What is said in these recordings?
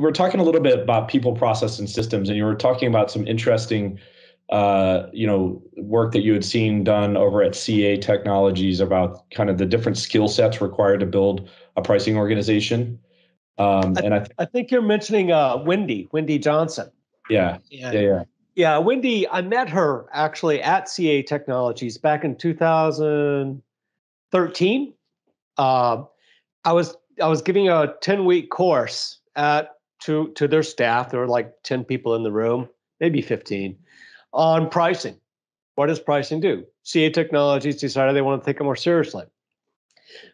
we're talking a little bit about people, process, and systems, and you were talking about some interesting, uh, you know, work that you had seen done over at CA Technologies about kind of the different skill sets required to build a pricing organization. Um, and I, th- I think you're mentioning uh, Wendy, Wendy Johnson. Yeah. yeah, yeah, yeah. Yeah, Wendy, I met her actually at CA Technologies back in 2013. Uh, I was I was giving a 10 week course at to to their staff. There were like 10 people in the room, maybe 15, on pricing. What does pricing do? CA Technologies decided they want to take it more seriously.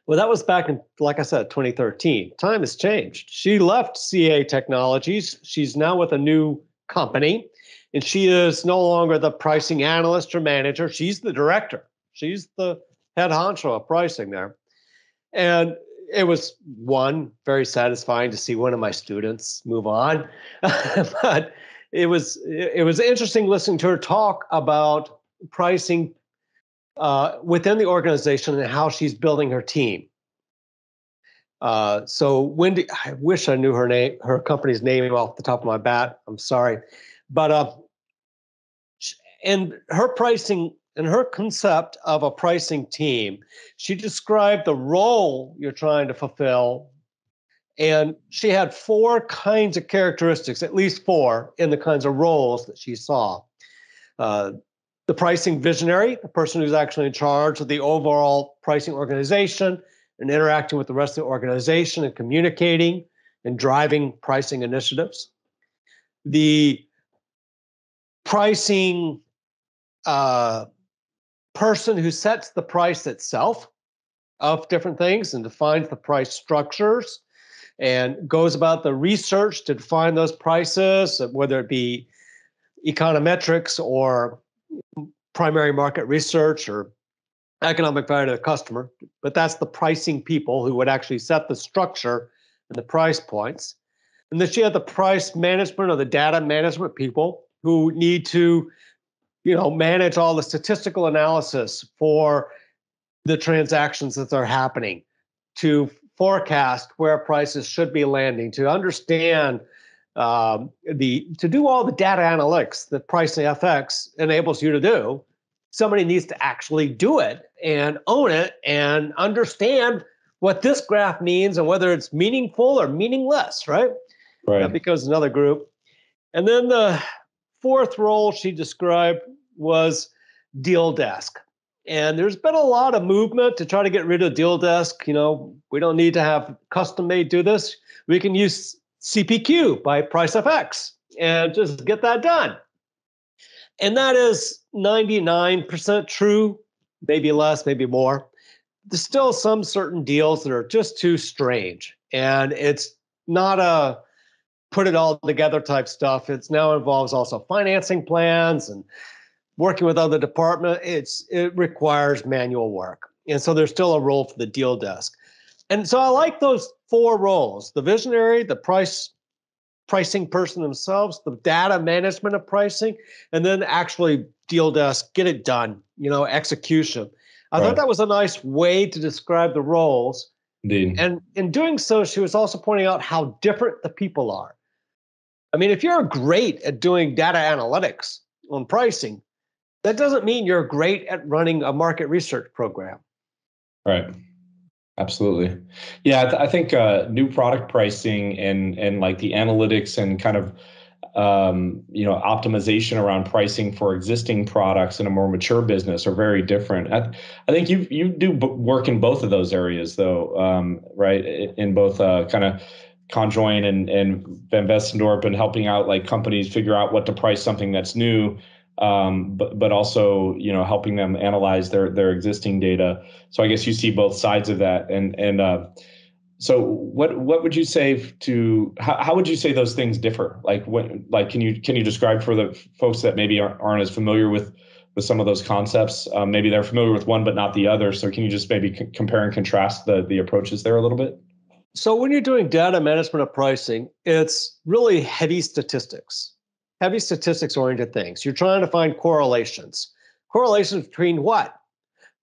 Well, that was back in, like I said, 2013. Time has changed. She left CA Technologies. She's now with a new company, and she is no longer the pricing analyst or manager. She's the director. She's the head honcho of pricing there. And it was one very satisfying to see one of my students move on, but it was it was interesting listening to her talk about pricing uh, within the organization and how she's building her team. Uh, so Wendy, I wish I knew her name, her company's name off the top of my bat. I'm sorry, but uh, and her pricing and her concept of a pricing team, she described the role you're trying to fulfill, and she had four kinds of characteristics, at least four, in the kinds of roles that she saw. Uh, the pricing visionary, the person who's actually in charge of the overall pricing organization and interacting with the rest of the organization and communicating and driving pricing initiatives. The pricing uh, person who sets the price itself of different things and defines the price structures and goes about the research to define those prices, whether it be econometrics or primary market research or economic value to the customer, but that's the pricing people who would actually set the structure and the price points. And then she had the price management or the data management people who need to, you know, manage all the statistical analysis for the transactions that are happening, to forecast where prices should be landing, to understand um, the to do all the data analytics that Pricefx enables you to do, somebody needs to actually do it and own it and understand what this graph means and whether it's meaningful or meaningless, right? Right. That becomes another group. And then the fourth role she described was deal desk. And there's been a lot of movement to try to get rid of deal desk. You know, we don't need to have custom made do this. We can use CPQ by PriceFX and just get that done. And that is 99% true, maybe less, maybe more. There's still some certain deals that are just too strange. And it's not a put it all together type stuff. It's now involves also financing plans and working with other departments. It's it requires manual work. And so there's still a role for the deal desk. And so I like those four roles the visionary, the price pricing person themselves, the data management of pricing, and then actually deal desk, get it done, you know, execution. I right. thought that was a nice way to describe the roles. Indeed. And in doing so, she was also pointing out how different the people are. I mean, if you're great at doing data analytics on pricing, that doesn't mean you're great at running a market research program. Right. Absolutely. Yeah, I, th- I think uh, new product pricing and and like the analytics and kind of um, you know optimization around pricing for existing products in a more mature business are very different. I, th- I think you you do b- work in both of those areas though, um, right? In both uh, kind of Conjoint and and Van Westendorp and helping out like companies figure out what to price something that's new um, but but also you know helping them analyze their their existing data. So I guess you see both sides of that. And and uh, so what what would you say to how, how would you say those things differ? Like what like can you can you describe for the folks that maybe aren't, aren't as familiar with with some of those concepts? Um, maybe they're familiar with one but not the other. So can you just maybe c- compare and contrast the the approaches there a little bit? So when you're doing data management of pricing, it's really heavy statistics heavy statistics oriented things. You're trying to find correlations. Correlations between what?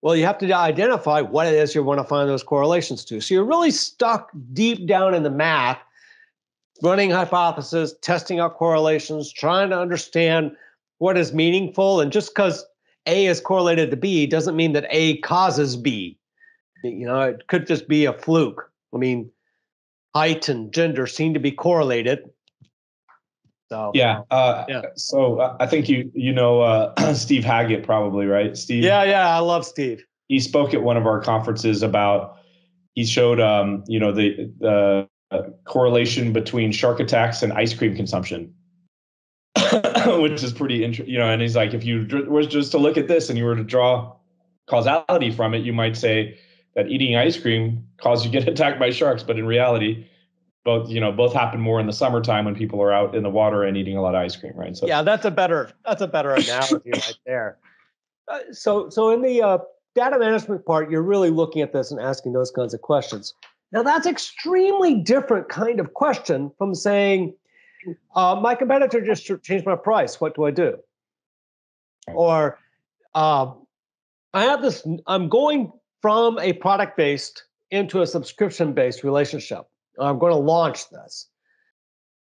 Well, you have to identify what it is you want to find those correlations to. So you're really stuck deep down in the math, running hypotheses, testing out correlations, trying to understand what is meaningful. And just because A is correlated to B doesn't mean that A causes B. You know, it could just be a fluke. I mean, height and gender seem to be correlated. So yeah, uh, yeah. So uh, I think you you know uh, Steve Haggett probably right, Steve. Yeah, yeah, I love Steve. He spoke at one of our conferences about. He showed um, you know the the correlation between shark attacks and ice cream consumption, which is pretty interesting. You know, and he's like, if you was just to look at this and you were to draw causality from it, you might say that eating ice cream causes you to get attacked by sharks, but in reality, both you know both happen more in the summertime when people are out in the water and eating a lot of ice cream, right? So yeah, that's a better that's a better analogy right there. Uh, so so in the uh, data management part, you're really looking at this and asking those kinds of questions. Now that's extremely different kind of question from saying, uh, my competitor just changed my price. What do I do? Or um, I have this. I'm going from a product based into a subscription based relationship. I'm going to launch this.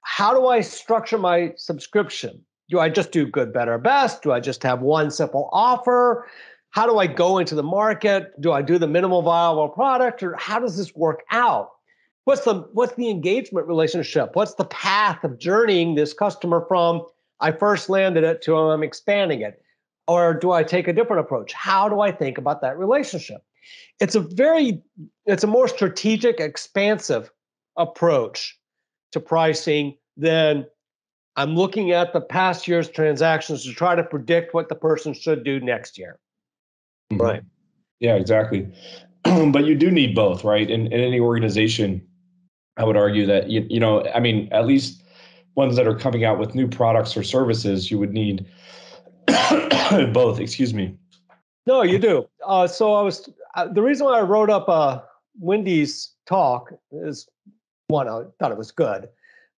How do I structure my subscription? Do I just do good, better, best? Do I just have one simple offer? How do I go into the market? Do I do the minimal viable product or how does this work out? What's the what's the engagement relationship? What's the path of journeying this customer from I first landed it to I'm expanding it? Or do I take a different approach? How do I think about that relationship? It's a very it's a more strategic, expansive approach to pricing than I'm looking at the past year's transactions to try to predict what the person should do next year. Mm-hmm. Right. Yeah, exactly. but you do need both, right? In, in any organization, I would argue that you, you know, I mean, at least ones that are coming out with new products or services, you would need both. Excuse me. No, you do. Uh, so I was uh, the reason why I wrote up uh, Wendy's talk is one, I thought it was good.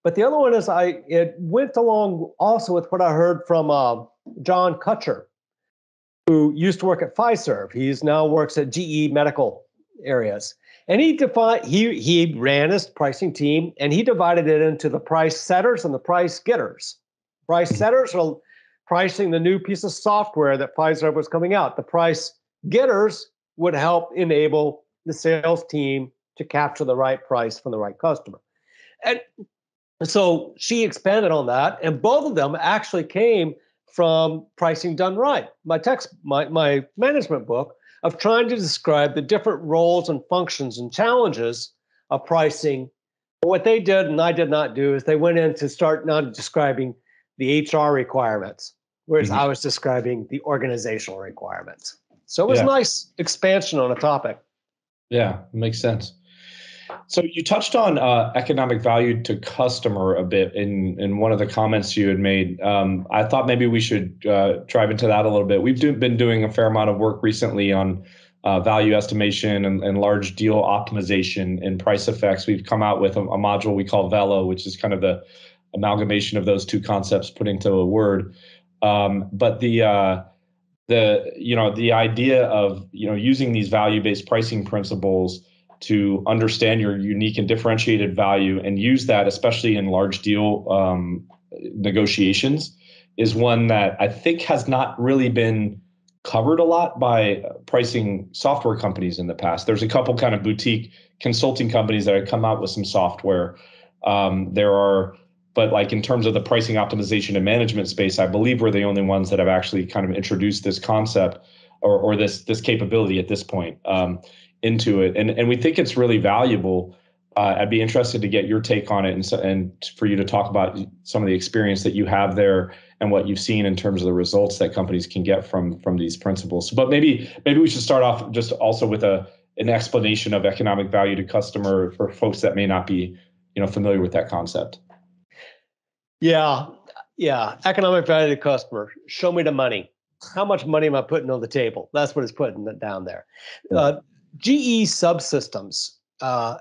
But the other one is I it went along also with what I heard from uh, John Kutcher, who used to work at Fiserv. He's now works at GE Medical areas. And he defined he he ran his pricing team and he divided it into the price setters and the price getters. Price setters are pricing the new piece of software that Fiserv was coming out. The price getters would help enable the sales team to capture the right price from the right customer. And so she expanded on that, and both of them actually came from pricing done right. My text, my, my management book of trying to describe the different roles and functions and challenges of pricing. What they did and I did not do is they went in to start not describing the HR requirements, whereas mm-hmm. I was describing the organizational requirements. So it was yeah. nice expansion on a topic. Yeah, makes sense. So you touched on uh, economic value to customer a bit in in one of the comments you had made. Um, I thought maybe we should uh, drive into that a little bit. We've do, been doing a fair amount of work recently on uh, value estimation and, and, large deal optimization and Pricefx. We've come out with a, a, module we call Velo, which is kind of the amalgamation of those two concepts put into a word. Um, but the uh, the you know the idea of you know using these value based pricing principles to understand your unique and differentiated value and use that, especially in large deal um, negotiations, is one that I think has not really been covered a lot by pricing software companies in the past. There's a couple kind of boutique consulting companies that have come out with some software. Um, there are, but like in terms of the pricing optimization and management space, I believe we're the only ones that have actually kind of introduced this concept or, or this this capability at this point. Um, into it, and and we think it's really valuable. Uh, I'd be interested to get your take on it, and so, and for you to talk about some of the experience that you have there and what you've seen in terms of the results that companies can get from from these principles. But maybe maybe we should start off just also with a an explanation of economic value to customer for folks that may not be you know familiar with that concept. Yeah, yeah, economic value to customer. Show me the money. How much money am I putting on the table? That's what it's putting down there. Uh, GE subsea systems uh,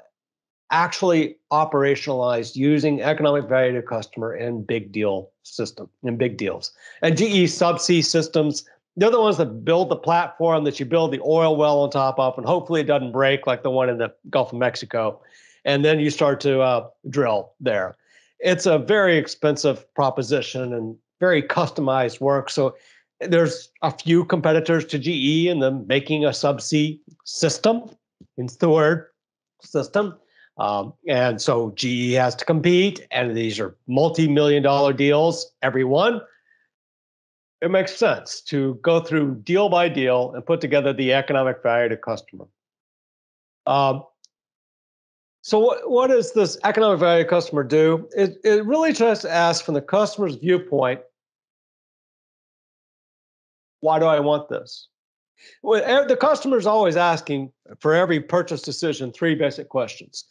actually operationalized using economic value to customer and big deal system and big deals. And GE subsea systems, they're the ones that build the platform that you build the oil well on top of, and hopefully it doesn't break like the one in the Gulf of Mexico. And then you start to uh, drill there. It's a very expensive proposition and very customized work. So there's a few competitors to GE in the making a subsea system. It's the word system. Um, and so GE has to compete, and these are multi-million dollar deals, every one. It makes sense to go through deal by deal and put together the economic value to customer. Um, so what, what does this economic value customer do? It, it really tries to ask from the customer's viewpoint, why do I want this? Well, the customer is always asking for every purchase decision three basic questions.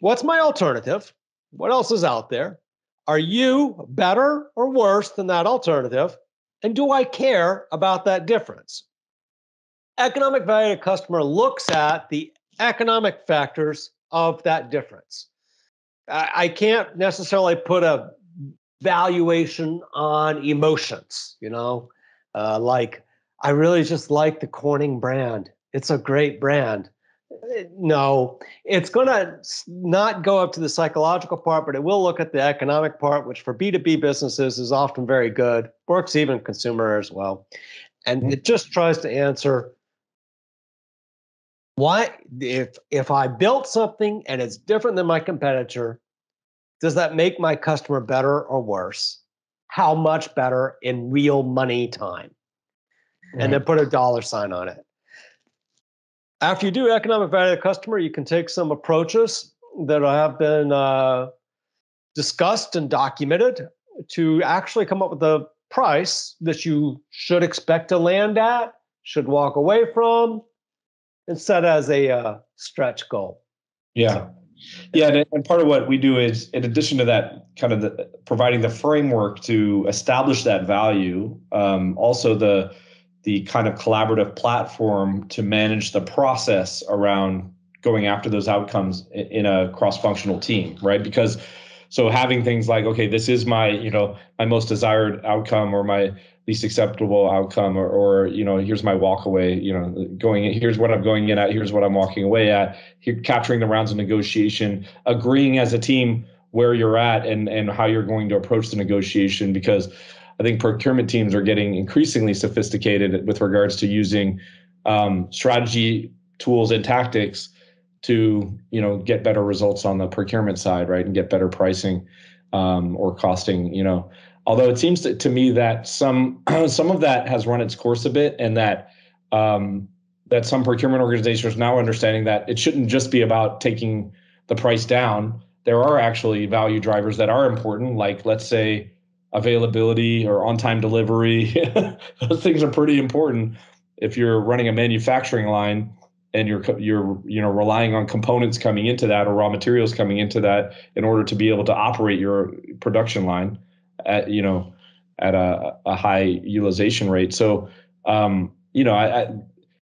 What's my alternative? What else is out there? Are you better or worse than that alternative? And do I care about that difference? Economic value to customer looks at the economic factors of that difference. I can't necessarily put a valuation on emotions, you know, uh, like I really just like the Corning brand. It's a great brand. Eh, no, it's going to not go up to the psychological part, but it will look at the economic part, which for B2B businesses is often very good, works even consumer as well. And mm-hmm. it just tries to answer why if if I built something and it's different than my competitor, does that make my customer better or worse? How much better in real money time? Right. And then put a dollar sign on it. After you do economic value to the customer, you can take some approaches that have been uh, discussed and documented to actually come up with a price that you should expect to land at, should walk away from, and set as a uh, stretch goal. Yeah. Yeah, and part of what we do is, in addition to that, kind of the, providing the framework to establish that value, um, also the the kind of collaborative platform to manage the process around going after those outcomes in a cross-functional team, right? Because so having things like, okay, this is my, you know, my most desired outcome or my least acceptable outcome or, or you know here's my walk away you know going here's what i'm going in at here's what i'm walking away at. Here, capturing the rounds of negotiation agreeing as a team where you're at and and how you're going to approach the negotiation because i think procurement teams are getting increasingly sophisticated with regards to using um, strategy tools and tactics to you know get better results on the procurement side right and get better pricing um, or costing you know. Although it seems to, to me that some some of that has run its course a bit and that um, that some procurement organizations now understanding that it shouldn't just be about taking the price down. There are actually value drivers that are important like let's say availability or on-time delivery. Those things are pretty important if you're running a manufacturing line and you're you're you know relying on components coming into that or raw materials coming into that in order to be able to operate your production line at you know at a, a high utilization rate. So um, you know, I, I,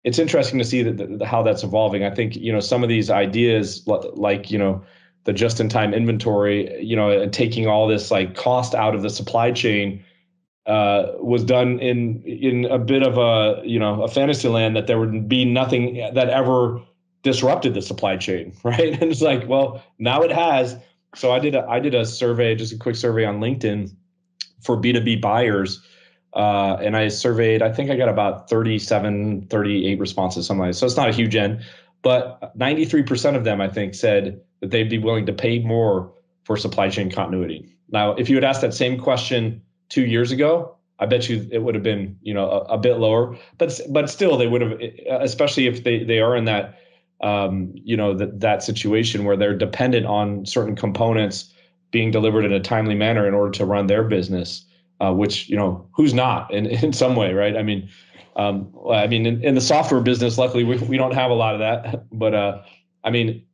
it's interesting to see that, the, how that's evolving. I think you know some of these ideas, like you know, the just-in-time inventory, you know, taking all this like cost out of the supply chain. Uh, was done in in a bit of a you know a fantasy land that there would be nothing that ever disrupted the supply chain, right? And it's like, well, now it has. So I did a I did a survey, just a quick survey on LinkedIn for B2B buyers. Uh, and I surveyed, I think I got about 37, 38 responses, something like that. So it's not a huge end, but 93% of them, I think, said that they'd be willing to pay more for supply chain continuity. Now, if you had asked that same question two years ago, I bet you it would have been, you know, a, a bit lower. But but still, they would have, especially if they they are in that um, you know, that that situation where they're dependent on certain components being delivered in a timely manner in order to run their business, uh, which you know, who's not in in some way, right? I mean, um, I mean, in, in, the software business, luckily we we don't have a lot of that, but uh, I mean,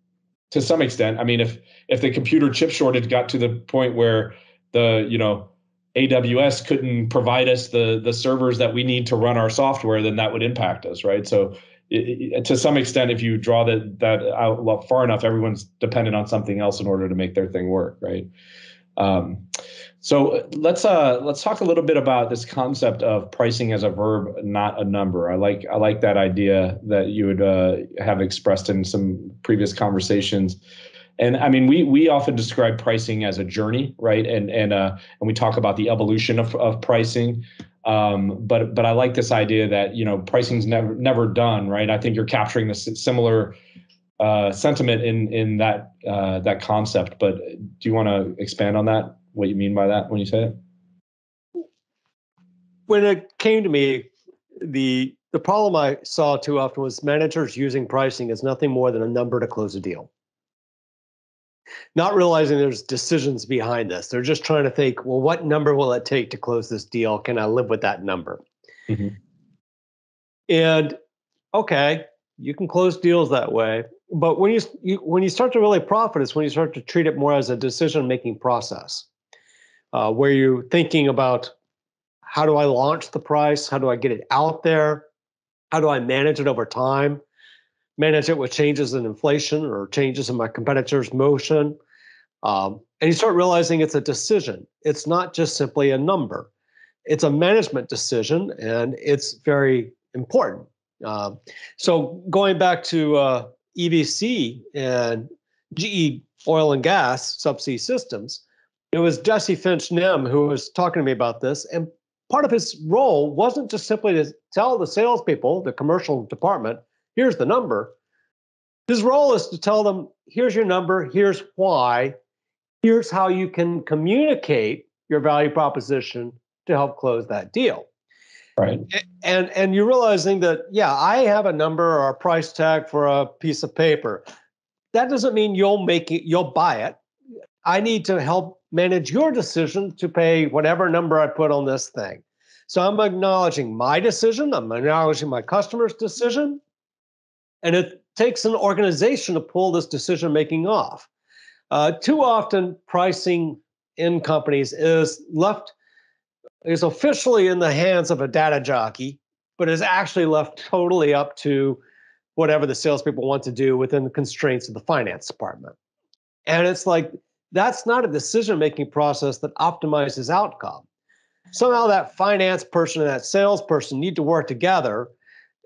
to some extent, I mean, if if the computer chip shortage got to the point where the you know AWS couldn't provide us the the servers that we need to run our software, then that would impact us, right? So it, to some extent, if you draw that that out far enough, everyone's dependent on something else in order to make their thing work, right? Um, so let's uh, let's talk a little bit about this concept of pricing as a verb, not a number. I like I like that idea that you would uh, have expressed in some previous conversations, And I mean, we we often describe pricing as a journey, right? And and uh, and we talk about the evolution of, of pricing. Um, but but I like this idea that you know pricing's never never done, right? I think you're capturing this similar uh, sentiment in in that uh, that concept. But do you want to expand on that? What you mean by that when you say it? When it came to me, the the problem I saw too often was managers using pricing as nothing more than a number to close a deal. Not realizing there's decisions behind this. They're just trying to think, well, what number will it take to close this deal? Can I live with that number? Mm-hmm. And okay, you can close deals that way, but when you, you when you start to really profit, it's when you start to treat it more as a decision making process, uh, where you're thinking about how do I launch the price? How do I get it out there? How do I manage it over time? Manage it with changes in inflation or changes in my competitor's motion. Um, and you start realizing it's a decision. It's not just simply a number. It's a management decision, and it's very important. Uh, so going back to uh, EVC and GE Oil and Gas Subsea Systems, it was Jesse Finch Nim who was talking to me about this, and part of his role wasn't just simply to tell the salespeople, the commercial department, here's the number. His role is to tell them, here's your number, here's why, here's how you can communicate your value proposition to help close that deal. Right. And and you're realizing that, yeah, I have a number or a price tag for a piece of paper. That doesn't mean you'll make it, you'll buy it. I need to help manage your decision to pay whatever number I put on this thing. So I'm acknowledging my decision, I'm acknowledging my customer's decision, and it takes an organization to pull this decision making off. Uh, too often, pricing in companies is left is officially in the hands of a data jockey, but is actually left totally up to whatever the salespeople want to do within the constraints of the finance department. And it's like that's not a decision making process that optimizes outcome. Somehow that finance person and that salesperson need to work together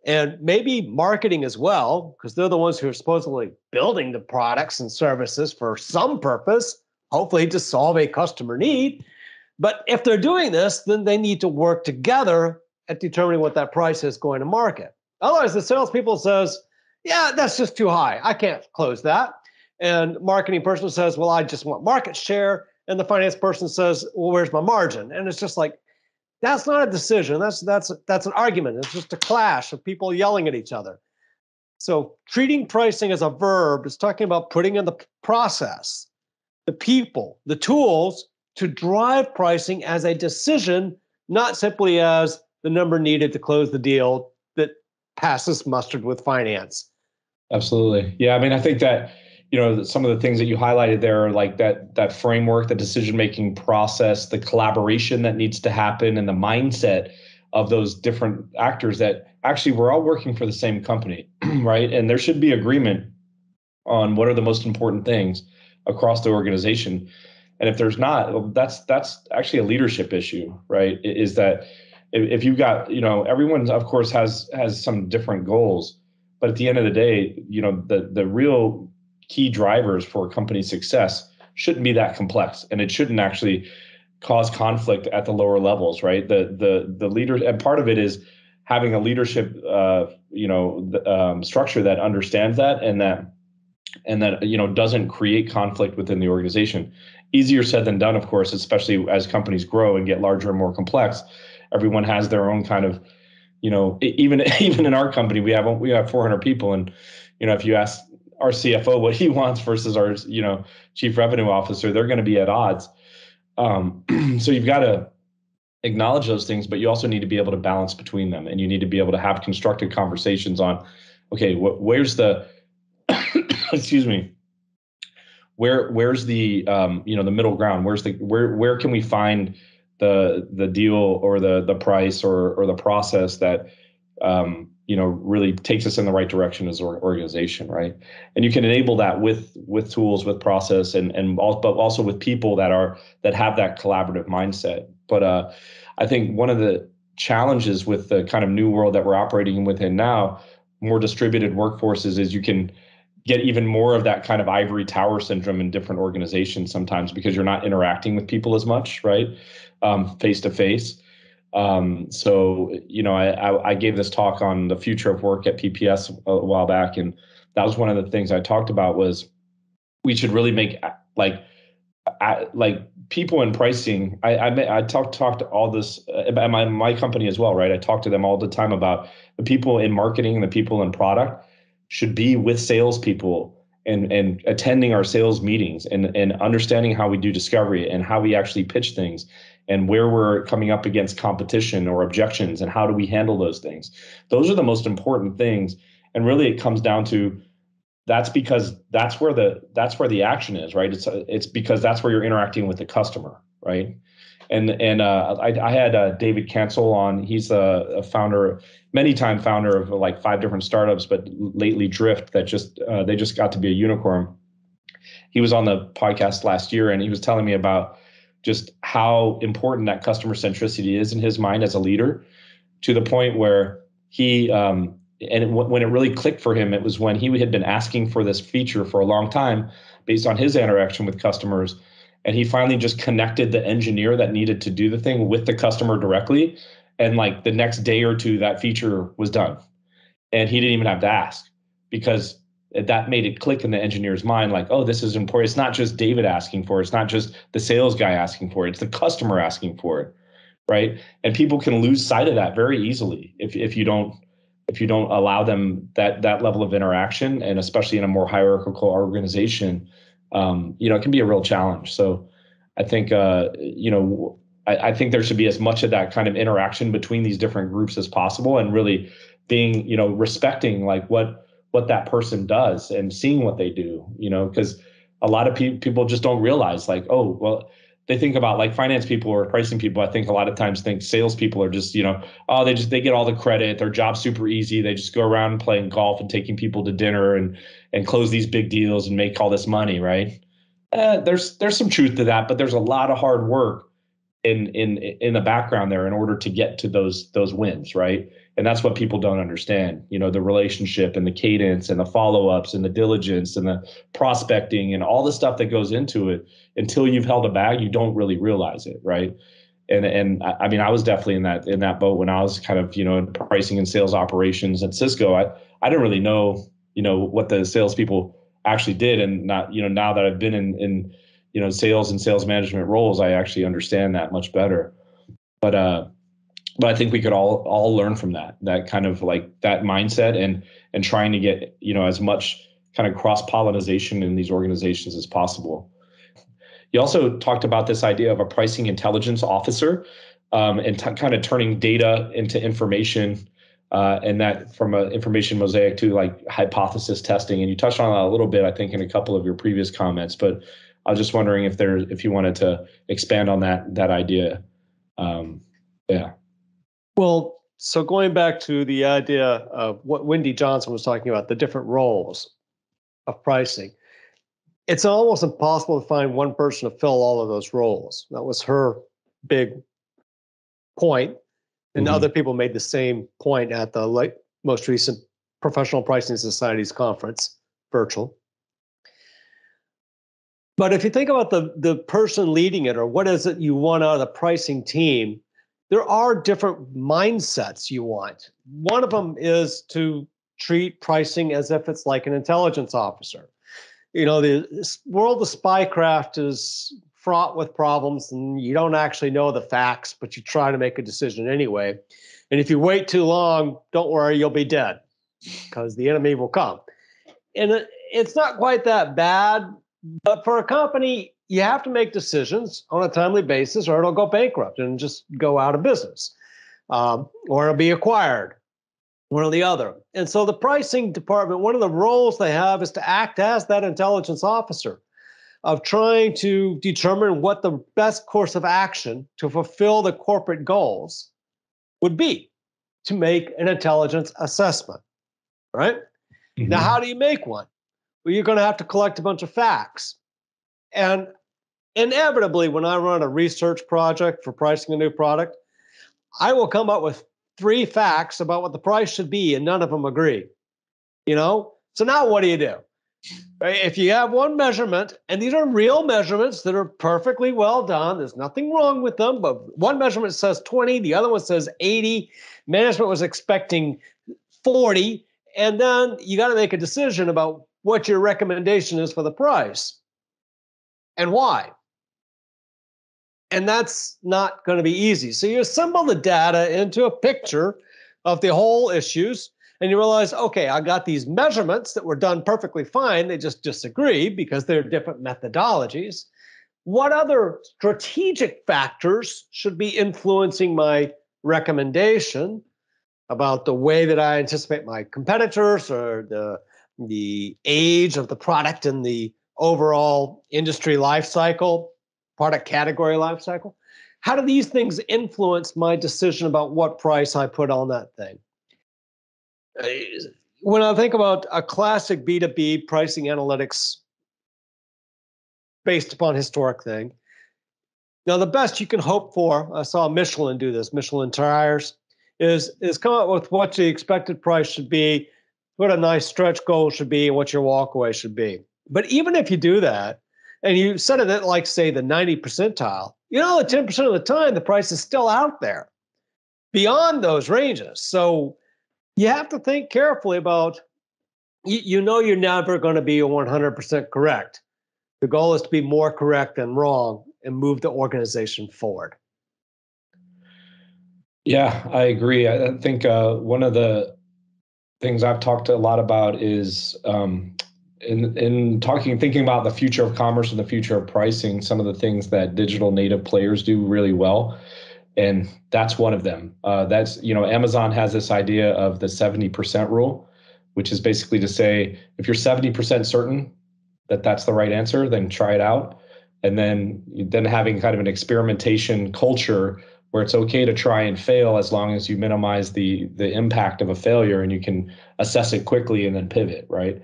and maybe marketing as well, because they're the ones who are supposedly building the products and services for some purpose, hopefully to solve a customer need. But if they're doing this, then they need to work together at determining what that price is going to market. Otherwise, the salespeople says, "Yeah, that's just too high. I can't close that." and marketing person says, "Well, I just want market share," and the finance person says, "Well, where's my margin?" And it's just like that's not a decision. That's that's that's an argument. It's just a clash of people yelling at each other. So treating pricing as a verb is talking about putting in the process, the people, the tools to drive pricing as a decision, not simply as the number needed to close the deal that passes mustard with finance. Absolutely. Yeah. I mean, I think that you know some of the things that you highlighted there are like that that framework the decision making process the collaboration that needs to happen and the mindset of those different actors that actually we're all working for the same company right? And there should be agreement on what are the most important things across the organization. And if there's not that's that's actually a leadership issue right? Is that if you've got you know everyone of course has has some different goals but at the end of the day you know the the real key drivers for a company's success shouldn't be that complex and it shouldn't actually cause conflict at the lower levels right? The the the leader and part of it is having a leadership uh, you know um, structure that understands that and that and that you know doesn't create conflict within the organization. Easier said than done of course especially as companies grow and get larger and more complex. Everyone has their own kind of you know even even in our company we have we have 400 people and you know if you ask our CFO what he wants versus our you know chief revenue officer, they're going to be at odds. Um, so you've got to acknowledge those things, but you also need to be able to balance between them, and you need to be able to have constructive conversations on, okay, wh- where's the, excuse me, where where's the um, you know the middle ground? Where's the where where can we find the the deal or the the price or or the process that um, you know really takes us in the right direction as an organization right and you can enable that with with tools with process and and also, but also with people that are that have that collaborative mindset but uh i think one of the challenges with the kind of new world that we're operating within now more distributed workforces is you can get even more of that kind of ivory tower syndrome in different organizations sometimes because you're not interacting with people as much, right? Face to face. Um, so, you know, I, I gave this talk on the future of work at PPS a while back, and that was one of the things I talked about was we should really make uh, like like people in pricing. I I, I talked talked all this uh, at my my company as well, right? I talk to them all the time about the people in marketing, the people in product should be with salespeople and and attending our sales meetings and and understanding how we do discovery and how we actually pitch things and where we're coming up against competition or objections and how do we handle those things. Those are the most important things. And really it comes down to that's because that's where the that's where the action is, right? It's it's because that's where you're interacting with the customer, right? And and uh, I, I had uh, David Cancel on. He's a, a, founder, many time founder of like five different startups, but lately Drift that just uh, they just got to be a unicorn. He was on the podcast last year, and he was telling me about just how important that customer centricity is in his mind as a leader to the point where he um, and w- when it really clicked for him it was when he had been asking for this feature for a long time based on his interaction with customers. And he finally just connected the engineer that needed to do the thing with the customer directly. And like the next day or two that feature was done. And he didn't even have to ask because that made it click in the engineer's mind like oh this is important. It's not just david asking for it. It's not just the sales guy asking for it. It's the customer asking for it right? And people can lose sight of that very easily if, if you don't if you don't allow them that that level of interaction. And especially in a more hierarchical organization um, you know it can be a real challenge. So i think uh, you know I, I think there should be as much of that kind of interaction between these different groups as possible and really being you know respecting like what what that person does and seeing what they do, you know, because a lot of pe- people just don't realize like, oh, well, they think about like finance people or pricing people. I think a lot of times think salespeople are just, you know, oh, they just they get all the credit. Their job's super easy. They just go around playing golf and taking people to dinner and and close these big deals and make all this money, right? Eh, there's there's some truth to that, but there's a lot of hard work in in in the background there in order to get to those those wins, right? And that's what people don't understand you know the relationship and the cadence and the follow-ups and the diligence and the prospecting and all the stuff that goes into it until you've held a bag you don't really realize it right? And and I mean I was definitely in that in that boat when I was kind of you know in pricing and sales operations at Cisco. I I didn't really know you know what the salespeople actually did. And not you know now that I've been in in you know sales and sales management roles I actually understand that much better. But uh but I think we could all all learn from that that kind of like that mindset and and trying to get you know as much kind of cross pollination in these organizations as possible. You also talked about this idea of a pricing intelligence officer um, and t- kind of turning data into information uh, and that from an information mosaic to like hypothesis testing. And you touched on that a little bit, I think, in a couple of your previous comments. But I was just wondering if there if you wanted to expand on that that idea. Um, yeah. Well, so going back to the idea of what Wendy Johnson was talking about, the different roles of pricing, it's almost impossible to find one person to fill all of those roles. That was her big point, and mm-hmm. other people made the same point at the like, most recent Professional Pricing Society's conference, virtual. But if you think about the the person leading it, or what is it you want out of the pricing team, there are different mindsets you want. One of them is to treat pricing as if it's like an intelligence officer. You know, the world of spycraft is fraught with problems and you don't actually know the facts, but you try to make a decision anyway. And if you wait too long, don't worry, you'll be dead because the enemy will come. And uh, it's not quite that bad, but for a company, you have to make decisions on a timely basis or it'll go bankrupt and just go out of business um, or it'll be acquired one or the other. And so the pricing department one of the roles they have is to act as that intelligence officer of trying to determine what the best course of action to fulfill the corporate goals would be to make an intelligence assessment right? Mm-hmm. now how do you make one? Well you're going to have to collect a bunch of facts. And inevitably, when I run a research project for pricing a new product, I will come up with three facts about what the price should be, and none of them agree. You know? So now what do you do? If you have one measurement, and these are real measurements that are perfectly well done, there's nothing wrong with them, but one measurement says 20, the other one says 80. Management was expecting 40, and then you got to make a decision about what your recommendation is for the price and why. And that's not going to be easy. So you assemble the data into a picture of the whole issues and you realize, okay, I got these measurements that were done perfectly fine. They just disagree because they're different methodologies. What other strategic factors should be influencing my recommendation about the way that I anticipate my competitors or the the age of the product and the overall industry life cycle, product category life cycle. How do these things influence my decision about what price I put on that thing? Uh, when I think about a classic B2B pricing analytics based upon historic thing, now the best you can hope for, I saw Michelin do this, Michelin tires, is is come up with what the expected price should be, what a nice stretch goal should be, and what your walkaway should be. But even if you do that, and you set it at like say the 90 percentile, you know, 10% of the time the price is still out there beyond those ranges. So you have to think carefully about you, you know you're never going to be 100% correct. The goal is to be more correct than wrong and move the organization forward. Yeah, I agree. I think uh, one of the things I've talked a lot about is um, in in talking thinking about the future of commerce and the future of pricing. Some of the things that digital native players do really well, and that's one of them. Uh, that's you know Amazon has this idea of the seventy percent rule, which is basically to say if you're seventy percent certain that that's the right answer, then try it out, and then then having kind of an experimentation culture where it's okay to try and fail as long as you minimize the the impact of a failure and you can assess it quickly and then pivot right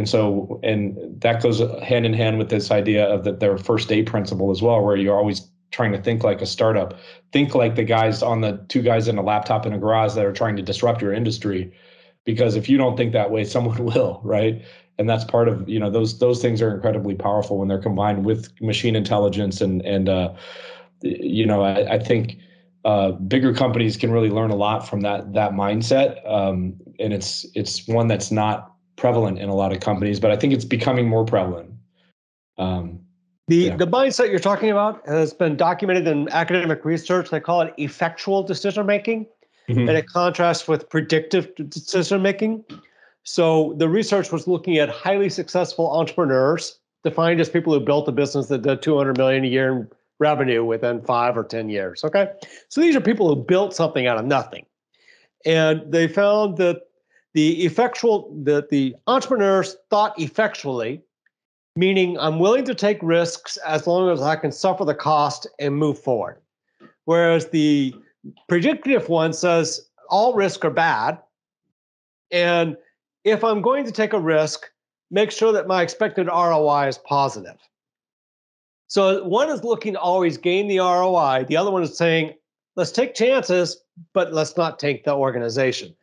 and so and that goes hand in hand with this idea of the, their first day principle as well where you're always trying to think like a startup. Think like the guys on the two guys in a laptop in a garage that are trying to disrupt your industry. Because if you don't think that way someone will right? And that's part of you know those those things are incredibly powerful when they're combined with machine intelligence and and uh you know I, I think uh, bigger companies can really learn a lot from that that mindset, um, and it's it's one that's not prevalent in a lot of companies, but I think it's becoming more prevalent. Um, the yeah. the mindset you're talking about has been documented in academic research. They call it effectual decision making, mm-hmm. and it contrasts with predictive decision making. So the research was looking at highly successful entrepreneurs, defined as people who built a business that did 200 million a year in revenue within five or 10 years. Okay. So these are people who built something out of nothing. And they found that the effectual, that the entrepreneurs thought effectually, meaning I'm willing to take risks as long as I can suffer the cost and move forward. Whereas the predictive one says all risks are bad. And if I'm going to take a risk, make sure that my expected ROI is positive. So one is looking to always gain the ROI. The other one is saying, let's take chances, but let's not tank the organization.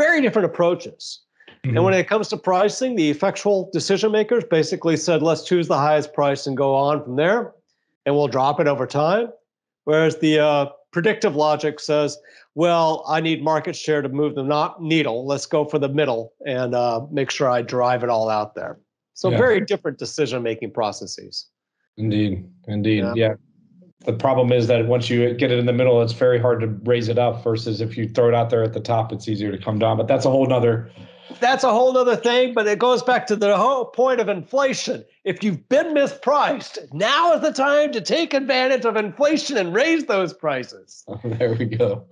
Very different approaches. Mm-hmm. And when it comes to pricing, the effectual decision makers basically said, let's choose the highest price and go on from there, and we'll drop it over time. Whereas the uh, predictive logic says, well, I need market share to move the not needle. Let's go for the middle and uh, make sure I drive it all out there. So yeah. very different decision making processes. Indeed, indeed, yeah. yeah. The problem is that once you get it in the middle, it's very hard to raise it up. Versus if you throw it out there at the top, it's easier to come down. But that's a whole nother. That's a whole other thing. But it goes back to the whole point of inflation. If you've been mispriced, now is the time to take advantage of inflation and raise those prices. there we go.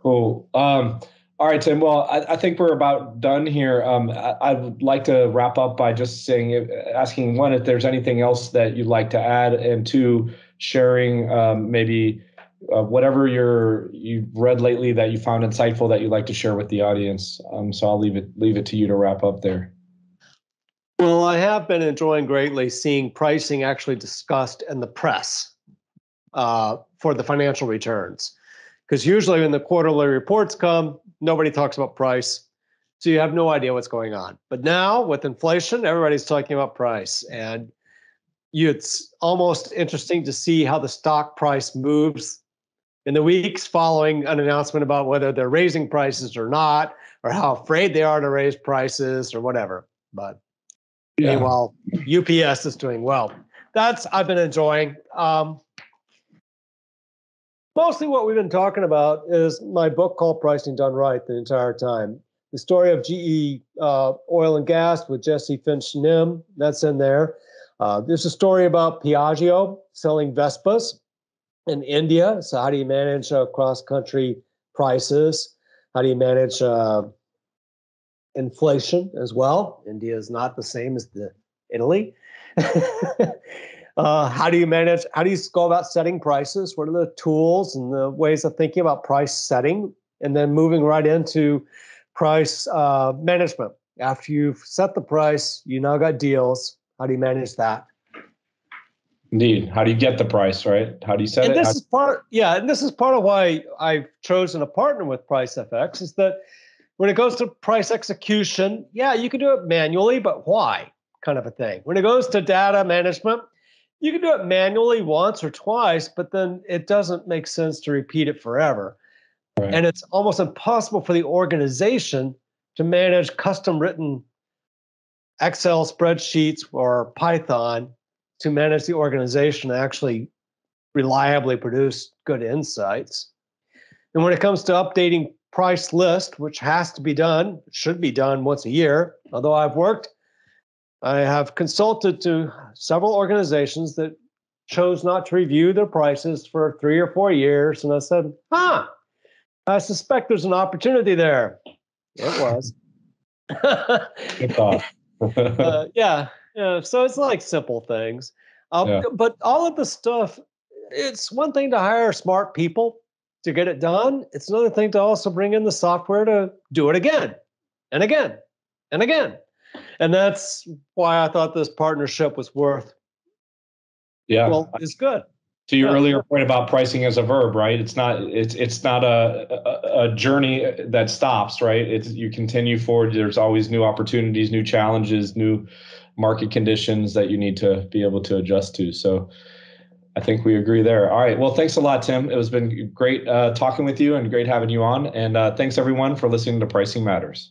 Cool. Um, all right, Tim. Well, I, I, think we're about done here. Um, I, would like to wrap up by just saying, asking one, if there's anything else that you'd like to add, and two, sharing um, maybe uh, whatever you're you've read lately that you found insightful that you'd like to share with the audience. Um, so I'll leave it leave it to you to wrap up there. Well, I have been enjoying greatly seeing pricing actually discussed in the press uh, for the financial returns, because usually when the quarterly reports come, nobody talks about price. So you have no idea what's going on. But now with inflation, everybody's talking about price. And you, it's almost interesting to see how the stock price moves in the weeks following an announcement about whether they're raising prices or not, or how afraid they are to raise prices or whatever. But yeah. meanwhile, UPS is doing well. That's I've been enjoying. Um, mostly what we've been talking about is my book called Pricing Done Right the entire time. The story of GE uh, Oil and Gas with Jesse Finch Nim, that's in there. Uh, there's a story about Piaggio selling Vespas in India. So, how do you manage uh, cross country prices? How do you manage uh, inflation as well? India is not the same as the Italy. uh, how do you manage? How do you go about setting prices? What are the tools and the ways of thinking about price setting? And then moving right into price uh, management. After you've set the price, you now got deals. How do you manage that? Indeed. How do you get the price, right? How do you set and it? This How- is part, yeah, and this is part of why I've chosen to partner with PriceFX is that when it goes to price execution, yeah, you can do it manually, but why? Kind of a thing. When it goes to data management, you can do it manually once or twice, but then it doesn't make sense to repeat it forever. Right. And it's almost impossible for the organization to manage custom written Excel spreadsheets or Python to manage the organization and actually reliably produce good insights. And when it comes to updating price list, which has to be done, should be done once a year, although I've worked, I have consulted to several organizations that chose not to review their prices for three or four years. And I said, huh, I suspect there's an opportunity there. It was. Good thought. Uh, yeah, yeah. So it's like simple things. Uh, yeah. But all of the stuff, it's one thing to hire smart people to get it done. It's another thing to also bring in the software to do it again and again and again. And that's why I thought this partnership was worth. Yeah. Well, it's good. To your yeah. earlier point about pricing as a verb, right? It's not it's it's not a, a, a journey that stops, right? It's you continue forward. There's always new opportunities, new challenges, new market conditions that you need to be able to adjust to. So I think we agree there. All right. Well, thanks a lot, Tim. It has been great uh, talking with you and great having you on. And uh, thanks everyone for listening to Pricing Matters.